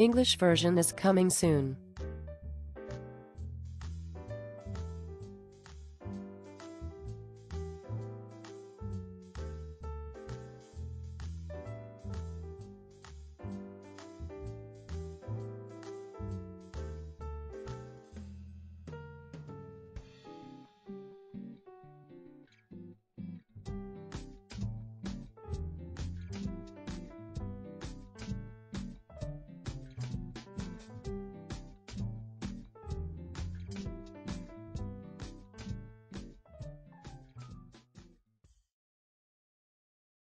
English version is coming soon.